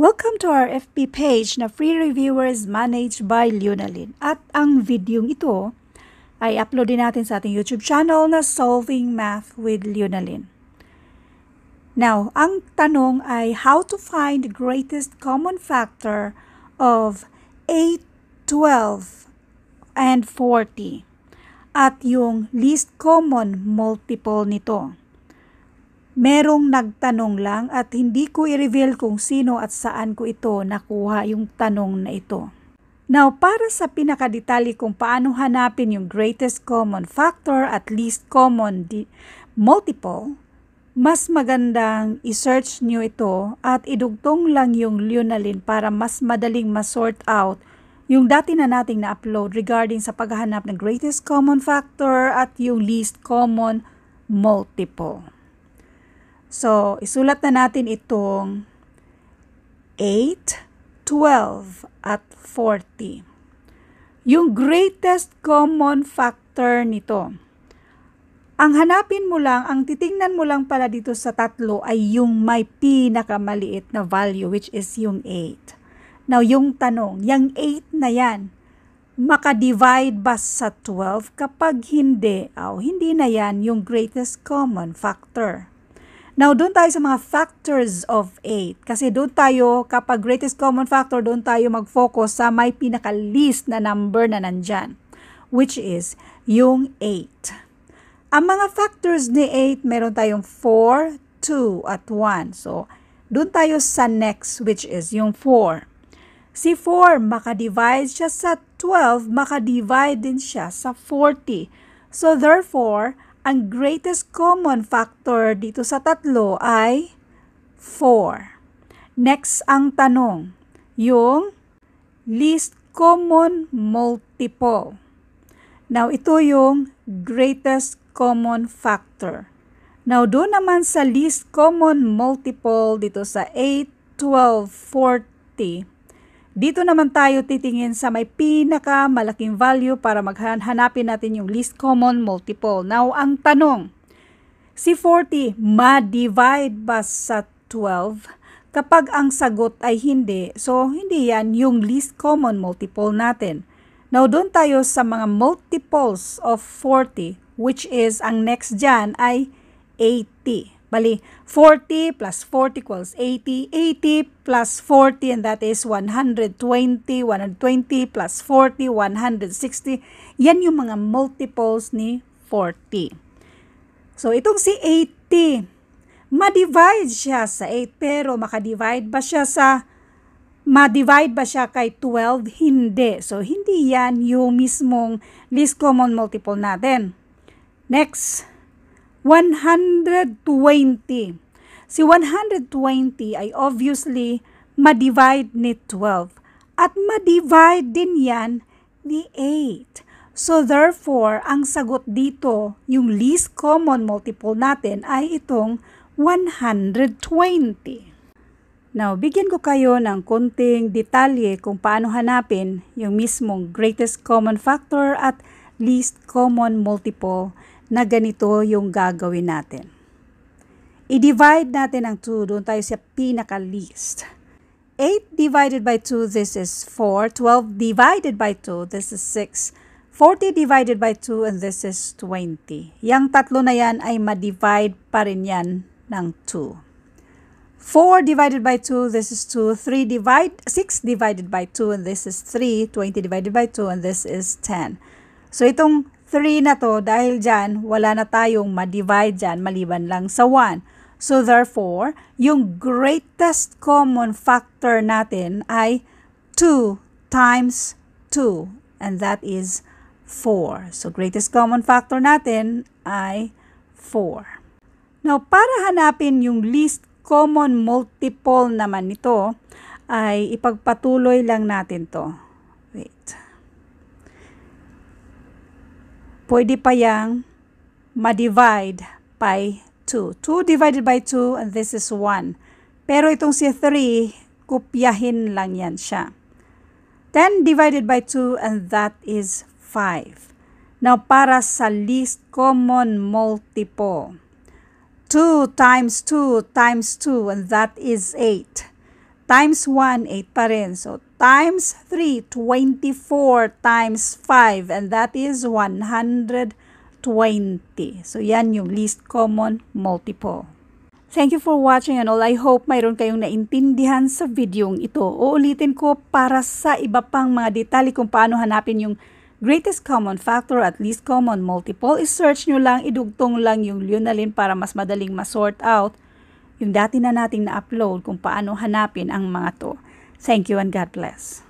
Welcome to our FB page na free reviewers managed by Lunalyn. At ang videong ito ay upload din natin sa ating YouTube channel na Solving Math with Lunalyn. Now, ang tanong ay how to find the greatest common factor of 8, 12, and 40 at yung least common multiple nito merong nagtanong lang at hindi ko i-reveal kung sino at saan ko ito nakuha yung tanong na ito. Now, para sa pinakadetali kung paano hanapin yung greatest common factor at least common multiple, mas magandang i-search nyo ito at idugtong lang yung Lunalyn para mas madaling ma-sort out yung dati na nating na-upload regarding sa paghahanap ng greatest common factor at yung least common multiple. So, isulat na natin itong 8, 12, at 40. Yung greatest common factor nito. Ang hanapin mo lang, ang titingnan mo lang pala dito sa tatlo ay yung may pinakamaliit na value which is yung 8. Now, yung tanong, yung 8 na yan, makadivide ba sa 12? Kapag hindi, oh, hindi na yan yung greatest common factor. Now, doon tayo sa mga factors of 8. Kasi doon tayo, kapag greatest common factor, doon tayo mag-focus sa may pinaka-least na number na nandyan. Which is yung 8. Ang mga factors ni 8, meron tayong 4, 2, at 1. So, doon tayo sa next, which is yung 4. Si 4, makadivide siya sa 12, makadivide din siya sa 40. So, therefore, ang greatest common factor dito sa tatlo ay 4. Next ang tanong, yung least common multiple. Now, ito yung greatest common factor. Now, doon naman sa least common multiple dito sa 8, 12, 40, dito naman tayo titingin sa may pinaka malaking value para maghanapin natin yung least common multiple. Now, ang tanong, si 40 ma-divide ba sa 12? Kapag ang sagot ay hindi, so hindi yan yung least common multiple natin. Now, doon tayo sa mga multiples of 40, which is, ang next dyan ay 80. Bali, 40 plus 40 equals 80. 80 plus 40 and that is 120. 120 plus 40, 160. Yan yung mga multiples ni 40. So, itong si 80, ma-divide siya sa 8 pero makadivide ba siya sa ma-divide ba siya kay 12? Hindi. So, hindi yan yung mismong least common multiple natin. Next, 120. Si 120 ay obviously ma-divide ni 12 at ma-divide din yan ni 8. So therefore, ang sagot dito, yung least common multiple natin ay itong 120. Now, bigyan ko kayo ng konting detalye kung paano hanapin yung mismong greatest common factor at least common multiple na ganito yung gagawin natin. I-divide natin ang 2, doon tayo sa pinaka-least. 8 divided by 2, this is 4. 12 divided by 2, this is 6. 40 divided by 2, and this is 20. Yang tatlo na yan ay ma-divide pa rin yan ng 2. 4 divided by 2, this is 2. 3 divide, 6 divided by 2, and this is 3. 20 divided by 2, and this is 10. So itong 3 na to, dahil dyan, wala na tayong ma-divide dyan, maliban lang sa 1. So therefore, yung greatest common factor natin ay 2 times 2. And that is 4. So greatest common factor natin ay 4. Now, para hanapin yung least common multiple naman nito, ay ipagpatuloy lang natin to. Wait pwede pa yang ma-divide by 2. 2 divided by 2 and this is 1. Pero itong si 3, kopyahin lang yan siya. 10 divided by 2 and that is 5. Now, para sa least common multiple, 2 times 2 times 2 and that is 8. Times 1, 8 pa rin. So, times 3, 24 times 5, and that is 120. So, yan yung least common multiple. Thank you for watching and all. I hope mayroon kayong naintindihan sa videong ito. Uulitin ko para sa iba pang mga detalye kung paano hanapin yung greatest common factor at least common multiple. I-search nyo lang, idugtong lang yung Lunalin para mas madaling ma-sort out yung dati na nating na-upload kung paano hanapin ang mga to. Thank you and God bless.